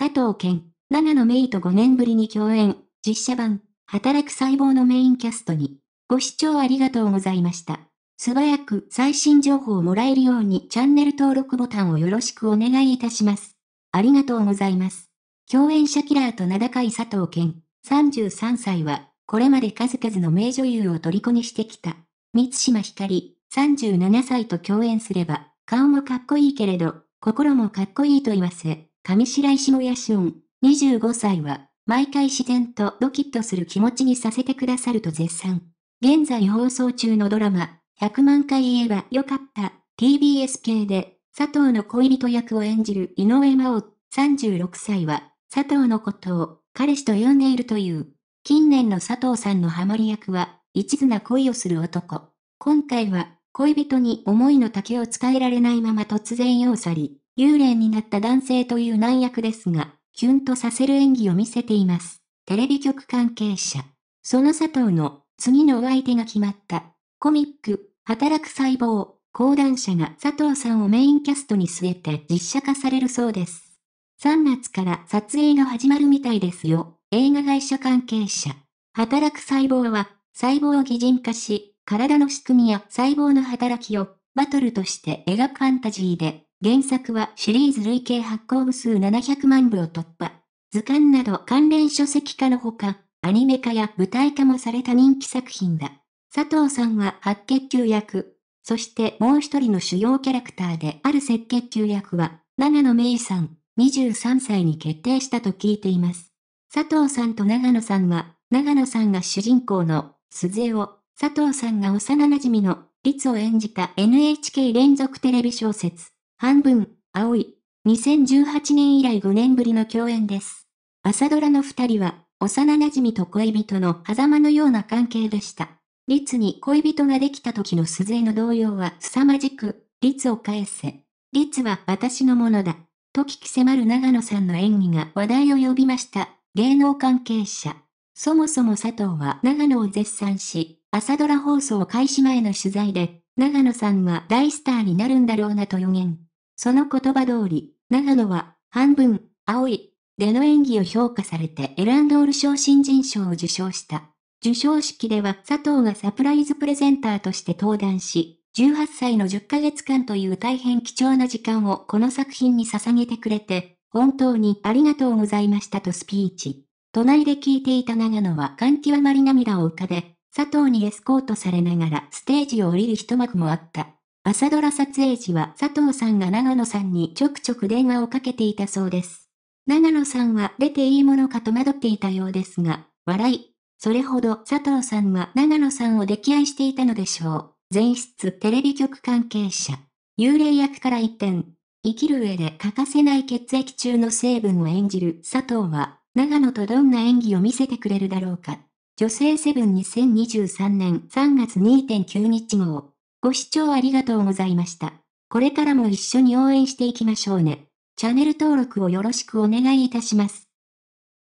佐藤健、長野メイと5年ぶりに共演、実写版、働く細胞のメインキャストに。ご視聴ありがとうございました。素早く最新情報をもらえるようにチャンネル登録ボタンをよろしくお願いいたします。ありがとうございます。共演者キラーと名高い佐藤健、33歳は、これまで数々の名女優を虜にしてきた。三島ひかり、37歳と共演すれば、顔もかっこいいけれど、心もかっこいいと言わせ、上白石もやしゅん、25歳は、毎回自然とドキッとする気持ちにさせてくださると絶賛。現在放送中のドラマ、100万回言えばよかった、TBS 系で、佐藤の恋人役を演じる井上真央、36歳は、佐藤のことを彼氏と呼んでいるという。近年の佐藤さんのハマり役は、一途な恋をする男。今回は、恋人に思いの丈を伝えられないまま突然世を去り、幽霊になった男性という難役ですが、キュンとさせる演技を見せています。テレビ局関係者。その佐藤の次のお相手が決まった。コミック、働く細胞、講談社が佐藤さんをメインキャストに据えて実写化されるそうです。3月から撮影が始まるみたいですよ。映画会社関係者。働く細胞は、細胞を擬人化し、体の仕組みや細胞の働きをバトルとして描くファンタジーで、原作はシリーズ累計発行部数700万部を突破。図鑑など関連書籍化のほか、アニメ化や舞台化もされた人気作品だ。佐藤さんは白血球役、そしてもう一人の主要キャラクターである赤血球役は、長野芽衣さん、23歳に決定したと聞いています。佐藤さんと長野さんは、長野さんが主人公の鈴江を、佐藤さんが幼馴染の律を演じた NHK 連続テレビ小説、半分、青い。2018年以来5年ぶりの共演です。朝ドラの二人は、幼馴染と恋人の狭間のような関係でした。律に恋人ができた時の鈴江の動揺は凄まじく、律を返せ。律は私のものだ。と聞き迫る長野さんの演技が話題を呼びました。芸能関係者。そもそも佐藤は長野を絶賛し、朝ドラ放送開始前の取材で、長野さんは大スターになるんだろうなと予言。その言葉通り、長野は、半分、青い、での演技を評価されてエランドール賞新人賞を受賞した。受賞式では佐藤がサプライズプレゼンターとして登壇し、18歳の10ヶ月間という大変貴重な時間をこの作品に捧げてくれて、本当にありがとうございましたとスピーチ。隣で聞いていた長野は感極まり涙を浮かべ、佐藤にエスコートされながらステージを降りる一幕もあった。朝ドラ撮影時は佐藤さんが長野さんにちょくちょく電話をかけていたそうです。長野さんは出ていいものか戸惑っていたようですが、笑い。それほど佐藤さんは長野さんを溺愛していたのでしょう。前室テレビ局関係者。幽霊役から一転。生きる上で欠かせない血液中の成分を演じる佐藤は、長野とどんな演技を見せてくれるだろうか。女性セブン2023年3月2.9日号。ご視聴ありがとうございました。これからも一緒に応援していきましょうね。チャンネル登録をよろしくお願いいたします。